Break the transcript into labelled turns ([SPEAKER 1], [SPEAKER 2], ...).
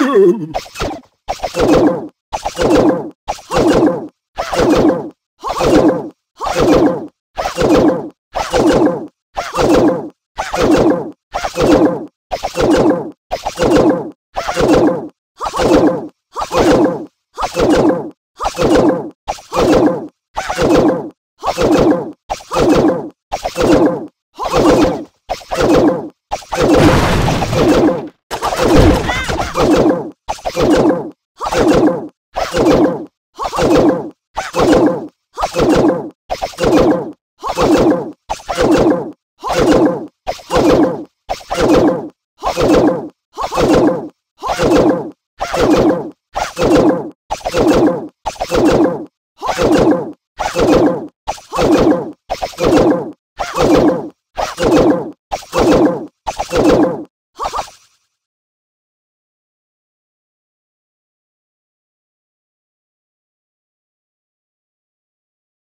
[SPEAKER 1] Oh,